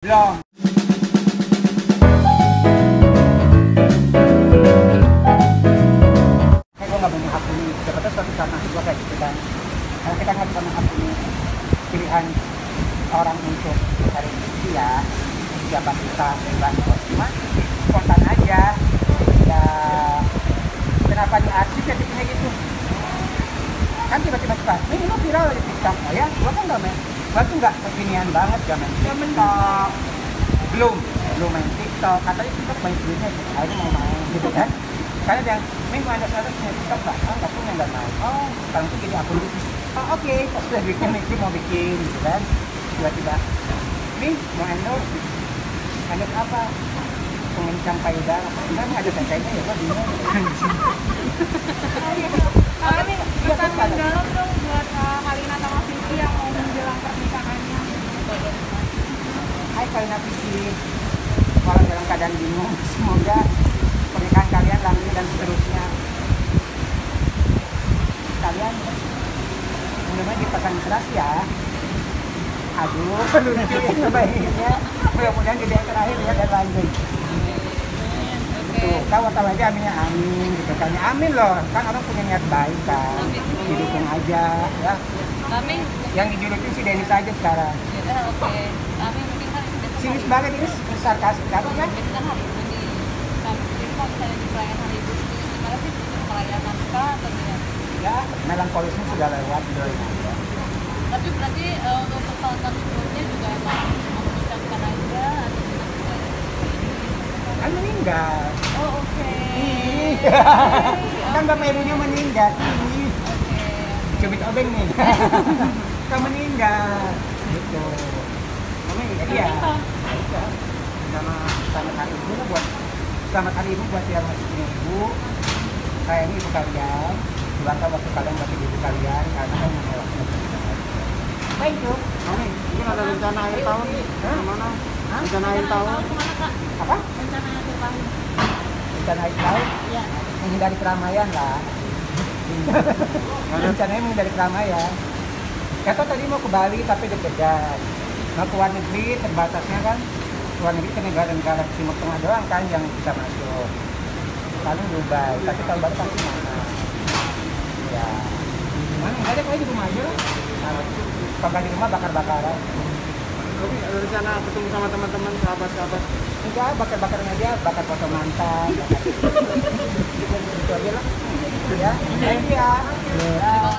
Belum. Kayak gue punya hak ini. Siapa tahu suatu saat nanti gitu kan. Kita pilihan orang untuk cari ya. Siapa kita bebas kok. Cuma spontan aja. Ya kenapa ya gitu. Kan tiba-tiba ini lo viral di TikTok. Oh ya, gue kan nggak main. Gue tuh nggak kekinian banget gak main TikTok. Belum, belum main TikTok. Katanya TikTok main duitnya, akhirnya mau main gitu kan. Karena yang minggu ada satu punya TikTok nggak? Oh, nggak punya nggak main. Oh, sekarang tuh jadi akun bisnis. Oh oke, pas udah bikin, bikin mau bikin gitu kan. Tiba-tiba, Ming mau endorse. Endorse apa? Pengencang payudara. Enggak, nggak ada tentengnya ya, gue bingung. Nih Iya, pesan mendalam dong buat uh, Halina sama Vicky yang mau menjelang pernikahannya. Hai Kalina Vicky Walau dalam keadaan bingung. Semoga pernikahan kalian langgeng dan seterusnya. Kalian Mudah-mudahan dipasang serasi ya. Aduh, lucu ya. Bayinya Mudah-mudahan jadi yang terakhir ya dan langgeng. Tuh, kau tahu aja aminnya amin gitu kan. Ya, Amin loh, kan orang punya niat baik kan. Didukung aja ya. Kami, Yang dijulukin si Dennis aja sekarang. Ya oke. Kami mungkin kan hari- banget ini sarkastik kan kan? Besok kan hari ibu nih. Kami jadi kalau misalnya di perayaan hari ibu sendiri, gimana sih merayakan kah atau gimana? ya melankolisme sudah lewat doain aja Tapi berarti eh, untuk tahun-tahun sebelumnya juga emang mengucapkan aja atau gimana? kan meninggal Oh oke. Kan bapak ibunya meninggal. Oke. cubit obeng nih kan meninggal gitu sama selamat hari ibu lah buat selamat hari ibu buat yang masih punya ibu saya ini ibu kalian bangga waktu kalian masih ibu kalian karena kan yang waktu Thank you. Mami, mungkin ada rencana akhir tahun ke mana? Rencana akhir tahun? Ke mana kak? Apa? Rencana akhir tahun? Rencana akhir tahun? Iya. menghindari keramaian lah. Rencananya menghindari keramaian. Kata tadi mau ke Bali tapi deg-degan. Mau ke luar negeri terbatasnya kan luar negeri ke negara-negara Timur Tengah doang kan yang bisa masuk. Paling Dubai, tapi tahun baru pasti mana? Ya, mana nggak ada kayak di rumah aja lah. Nah, Kalau nggak di rumah bakar-bakaran. Tapi ada rencana ketemu sama teman-teman, sahabat-sahabat. Enggak, bakar-bakaran aja, bakar foto mantan. bakar- Itu aja lah. Ya, thank you ya. Ya.